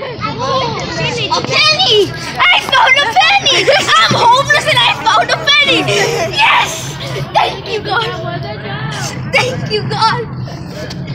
A penny! I found a penny! I'm homeless and I found a penny! Yes! Thank you, God! Thank you, God!